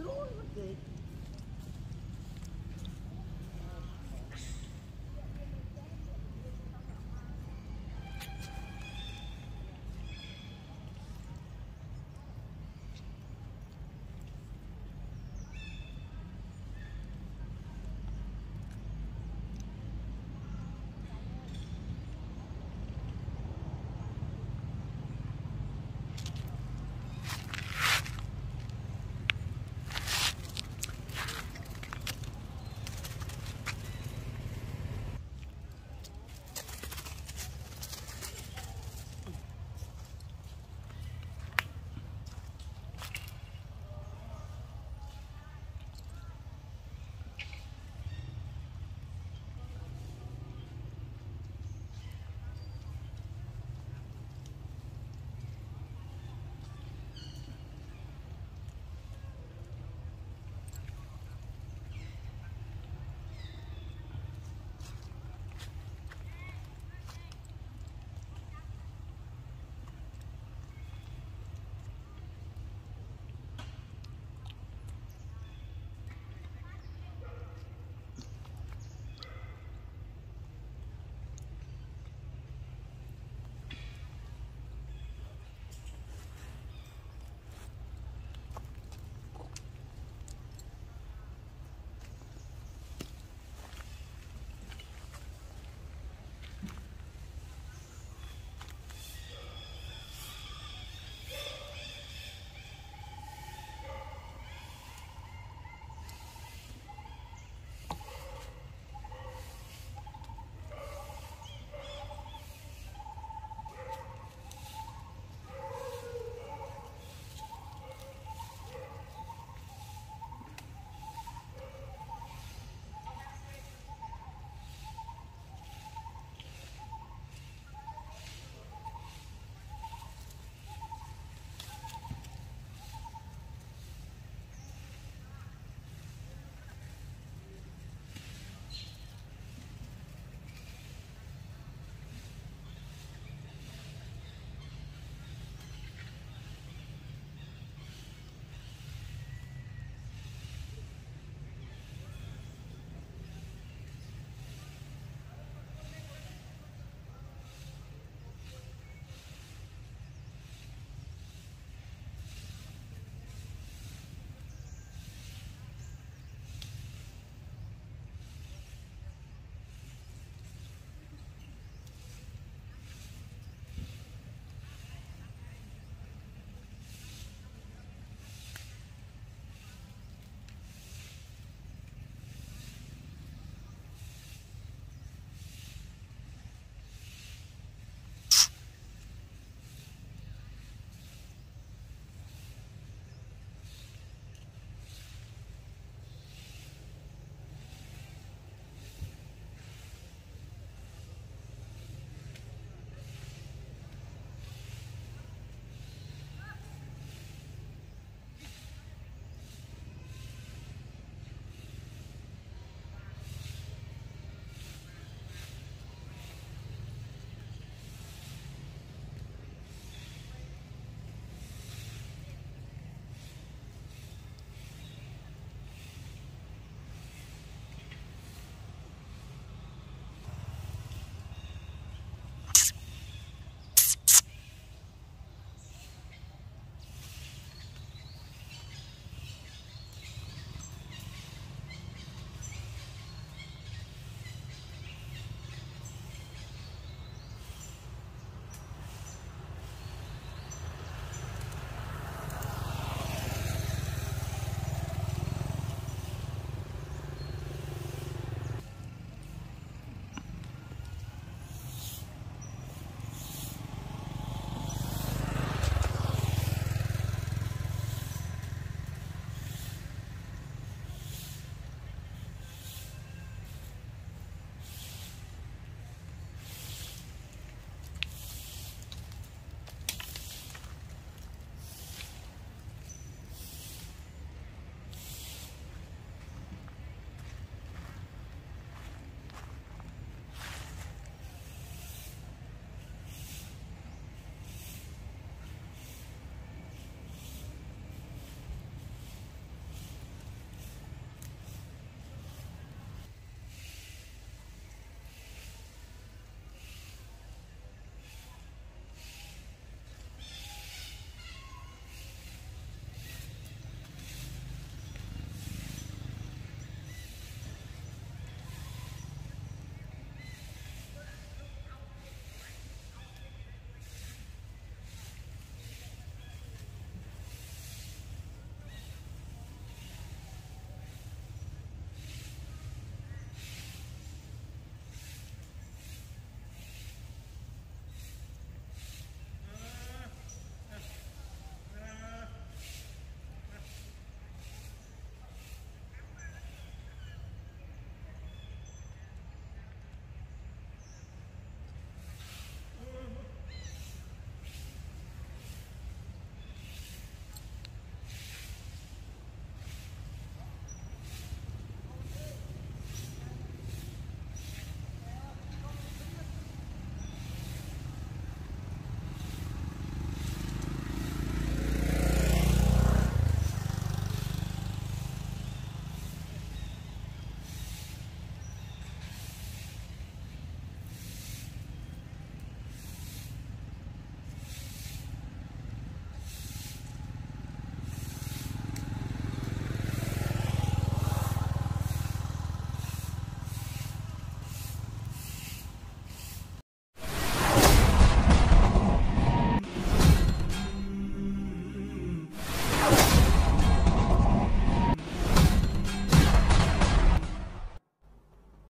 throne